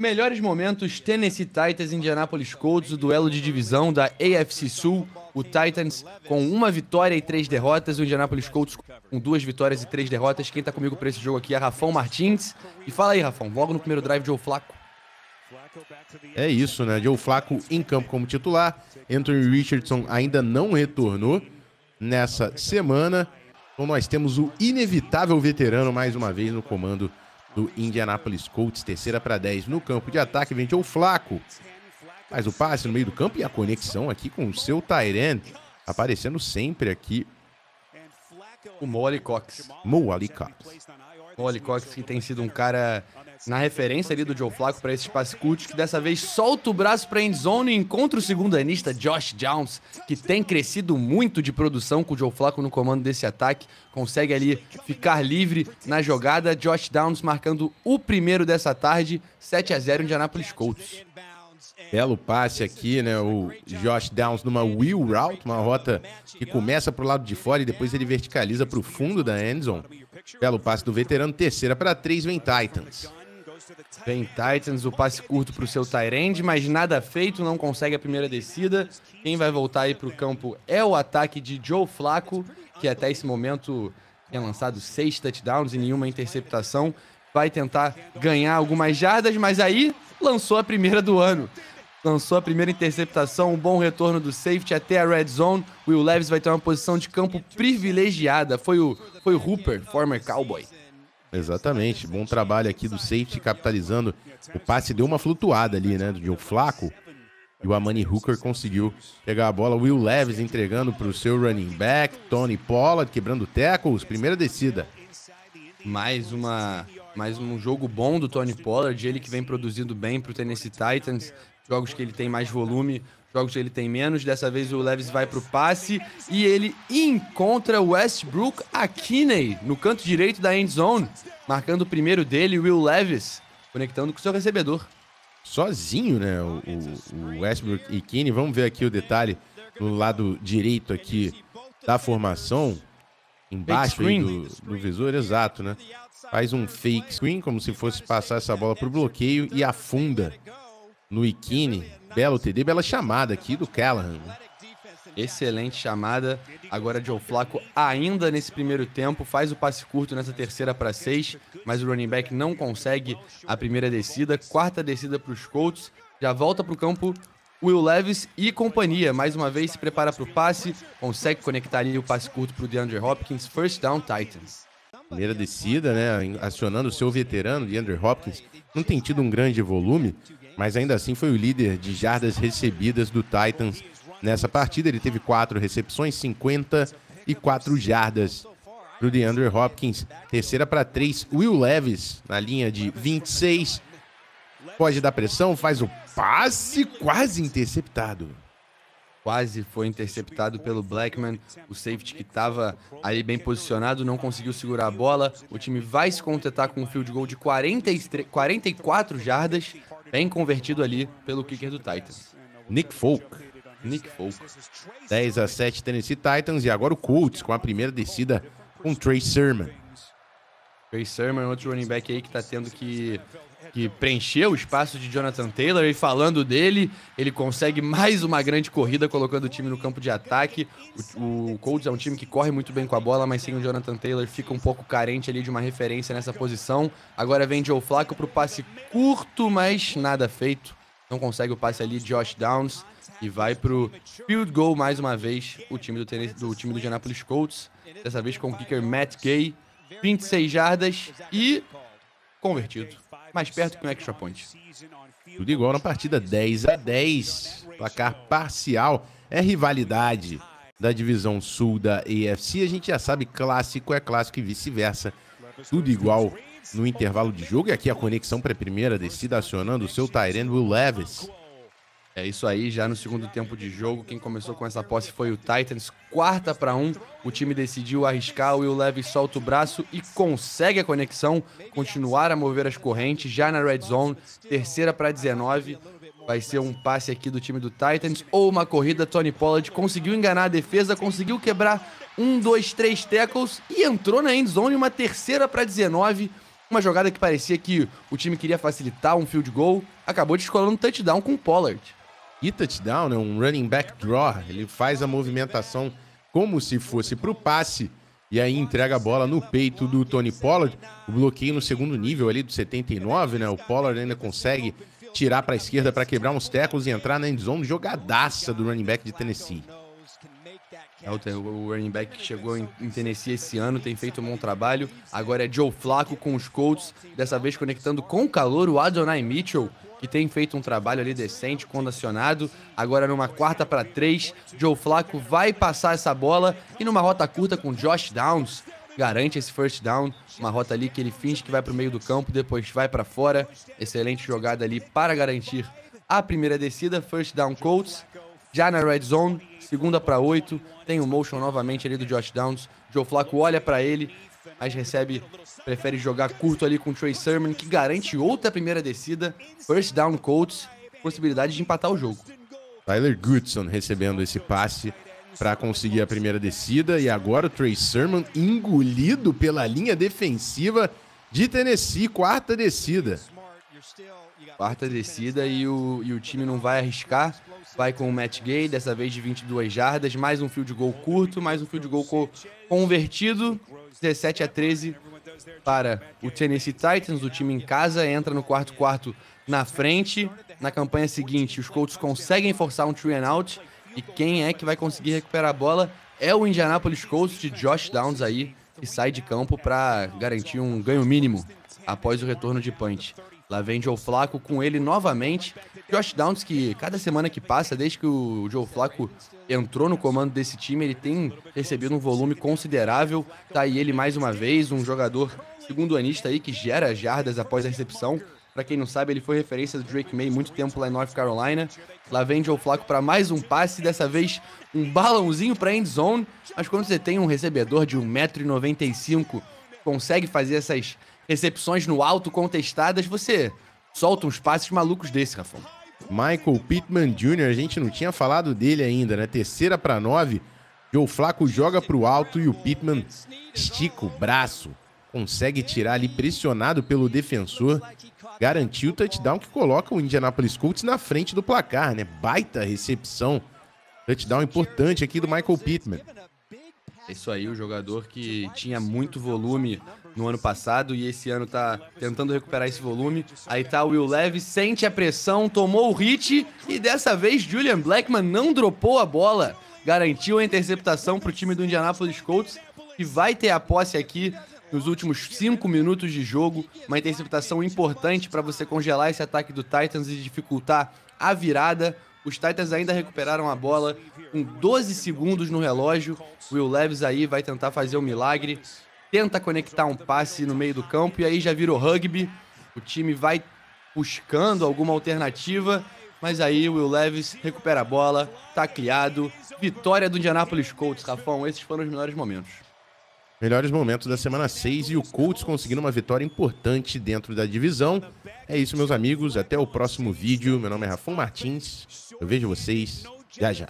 Melhores momentos, Tennessee Titans Indianapolis Colts, o duelo de divisão da AFC Sul. O Titans com uma vitória e três derrotas, o Indianapolis Colts com duas vitórias e três derrotas. Quem tá comigo para esse jogo aqui é Rafão Martins. E fala aí, Rafão, logo no primeiro drive, Joe Flaco. É isso, né? Joe Flaco em campo como titular. Anthony Richardson ainda não retornou nessa semana. Então nós temos o inevitável veterano mais uma vez no comando do Indianapolis Colts, terceira para 10 no campo de ataque, vem o Flaco. Faz o passe no meio do campo e a conexão aqui com o seu Tyren, aparecendo sempre aqui. O Molly Cox. Molly Cox. Molly Cox que tem sido um cara na referência ali do Joe Flacco para esse passe curto, que dessa vez solta o braço para endzone e encontra o segundo anista Josh Downs, que tem crescido muito de produção com o Joe Flacco no comando desse ataque, consegue ali ficar livre na jogada. Josh Downs marcando o primeiro dessa tarde, 7 a 0 Indianapolis Colts. Belo passe aqui, né? O Josh Downs numa wheel route, uma rota que começa pro lado de fora e depois ele verticaliza pro fundo da endzone. Belo passe do veterano, terceira para três, vem Titans. Vem Titans, o passe curto para o seu Tyrande, mas nada feito, não consegue a primeira descida. Quem vai voltar aí para o campo é o ataque de Joe Flacco, que até esse momento tem lançado seis touchdowns e nenhuma interceptação. Vai tentar ganhar algumas jardas, mas aí lançou a primeira do ano. Lançou a primeira interceptação, um bom retorno do safety até a red zone. Will Levis vai ter uma posição de campo privilegiada. Foi o, foi o Hooper, former Cowboy. Exatamente. Bom trabalho aqui do safety capitalizando. O passe deu uma flutuada ali, né? De um flaco. E o Amani Hooker conseguiu pegar a bola. Will Levis entregando para o seu running back. Tony Pollard quebrando tackles. Primeira descida. Mais uma mais um jogo bom do Tony Pollard. Ele que vem produzindo bem para o Tennessee Titans. Jogos que ele tem mais volume, jogos que ele tem menos. Dessa vez o Levis vai pro passe e ele encontra Westbrook Akinney no canto direito da end zone, marcando o primeiro dele, Will Levis, conectando com o seu recebedor. Sozinho, né, o, o Westbrook e Kinney. Vamos ver aqui o detalhe no lado direito aqui da formação, embaixo do, do visor, exato, né? Faz um fake screen, como se fosse passar essa bola pro bloqueio e afunda no Ikine. Belo TD, bela chamada aqui do Callahan. Né? Excelente chamada. Agora Joe Flaco ainda nesse primeiro tempo faz o passe curto nessa terceira para seis, mas o running back não consegue a primeira descida. Quarta descida para os Colts. Já volta para o campo Will Levis e companhia. Mais uma vez se prepara para o passe, consegue conectar ali o passe curto para o DeAndre Hopkins. First down Titans. Primeira descida, né? Acionando o seu veterano, DeAndre Hopkins. Não tem tido um grande volume, mas ainda assim foi o líder de jardas recebidas do Titans nessa partida. Ele teve quatro recepções, 54 jardas para o DeAndre Hopkins. Terceira para três, Will Levis na linha de 26. Pode dar pressão, faz o passe quase interceptado. Quase foi interceptado pelo Blackman. O safety que estava ali bem posicionado não conseguiu segurar a bola. O time vai se contentar com um field goal de 43, 44 jardas. Bem convertido ali pelo kicker do Titans. Nick Folk. Nick Folk. 10 a 7 Tennessee Titans e agora o Colts com a primeira descida com Trey Sermon. Trey Sermon, outro running back aí que tá tendo que, que preencher o espaço de Jonathan Taylor. E falando dele, ele consegue mais uma grande corrida colocando o time no campo de ataque. O, o Colts é um time que corre muito bem com a bola, mas sem o Jonathan Taylor fica um pouco carente ali de uma referência nessa posição. Agora vem Joe Flacco pro passe curto, mas nada feito. Não consegue o passe ali de Josh Downs. E vai pro field goal mais uma vez o time do, do time do Indianapolis Colts. Dessa vez com o kicker Matt Gay 26 jardas e convertido. Mais perto que um extra point. Tudo igual na partida 10 a 10. Placar parcial. É rivalidade da divisão sul da AFC. A gente já sabe, clássico é clássico e vice-versa. Tudo igual no intervalo de jogo. E aqui a conexão para a primeira descida acionando o seu Tyrene Will Levis. É isso aí, já no segundo tempo de jogo, quem começou com essa posse foi o Titans, quarta para um. O time decidiu arriscar, o Will Levis solta o braço e consegue a conexão, continuar a mover as correntes, já na red zone, terceira para 19. Vai ser um passe aqui do time do Titans ou uma corrida. Tony Pollard conseguiu enganar a defesa, conseguiu quebrar um, dois, três tackles e entrou na end zone, uma terceira para 19. Uma jogada que parecia que o time queria facilitar um field goal, acabou descolando um touchdown com o Pollard. E touchdown, né? um running back draw. Ele faz a movimentação como se fosse para o passe e aí entrega a bola no peito do Tony Pollard. O bloqueio no segundo nível ali do 79, né? O Pollard ainda consegue tirar para a esquerda para quebrar uns tecos e entrar na endzone. Jogadaça do running back de Tennessee. É o running back que chegou em, Tennessee esse ano, tem feito um bom trabalho. Agora é Joe Flacco com os Colts, dessa vez conectando com o calor o Adonai Mitchell, que tem feito um trabalho ali decente quando acionado. Agora numa quarta para três, Joe Flacco vai passar essa bola e numa rota curta com Josh Downs, garante esse first down, uma rota ali que ele finge que vai para o meio do campo, depois vai para fora. Excelente jogada ali para garantir a primeira descida, first down Colts. Já na red zone, segunda para oito, tem o motion novamente ali do Josh Downs. Joe Flacco olha para ele, mas recebe, prefere jogar curto ali com o Trey Sermon, que garante outra primeira descida. First down Colts, possibilidade de empatar o jogo. Tyler Goodson recebendo esse passe para conseguir a primeira descida e agora o Trey Sermon engolido pela linha defensiva de Tennessee, quarta descida. Quarta descida e o, e o time não vai arriscar. Vai com o Matt Gay, dessa vez de 22 jardas. Mais um field goal curto, mais um field goal co convertido. 17 a 13 para o Tennessee Titans. O time em casa entra no quarto quarto na frente. Na campanha seguinte, os Colts conseguem forçar um three and out. E quem é que vai conseguir recuperar a bola é o Indianapolis Colts de Josh Downs aí, que sai de campo para garantir um ganho mínimo após o retorno de punch. Lá vem Joe Flacco com ele novamente. Josh Downs, que cada semana que passa, desde que o Joe Flacco entrou no comando desse time, ele tem recebido um volume considerável. Tá aí ele mais uma vez, um jogador segundo anista aí que gera jardas após a recepção. Para quem não sabe, ele foi referência do Drake May muito tempo lá em North Carolina. Lá vem Joe Flacco para mais um passe, dessa vez um balãozinho para end zone. Mas quando você tem um recebedor de 1,95m, consegue fazer essas recepções no alto contestadas, você solta uns passes malucos desse, Rafão. Michael Pittman Jr., a gente não tinha falado dele ainda, né? Terceira para nove. Joe Flaco joga para o alto e o Pittman estica o braço, consegue tirar ali pressionado pelo defensor, garantiu o touchdown que coloca o Indianapolis Colts na frente do placar, né? Baita recepção. Touchdown importante aqui do Michael Pittman. Isso aí, o jogador que tinha muito volume no ano passado e esse ano tá tentando recuperar esse volume. Aí tá o Will Levis, sente a pressão, tomou o hit e dessa vez Julian Blackman não dropou a bola. Garantiu a interceptação pro time do Indianapolis Colts, que vai ter a posse aqui nos últimos cinco minutos de jogo. Uma interceptação importante para você congelar esse ataque do Titans e dificultar a virada. Os Titans ainda recuperaram a bola com 12 segundos no relógio. Will Levis aí vai tentar fazer o um milagre. Tenta conectar um passe no meio do campo e aí já virou rugby. O time vai buscando alguma alternativa, mas aí Will Levis recupera a bola, tá criado. Vitória do Indianapolis Colts, Rafão. Esses foram os melhores momentos. Melhores momentos da semana 6 e o Colts conseguindo uma vitória importante dentro da divisão. É isso, meus amigos. Até o próximo vídeo. Meu nome é Rafão Martins. Eu vejo vocês já já.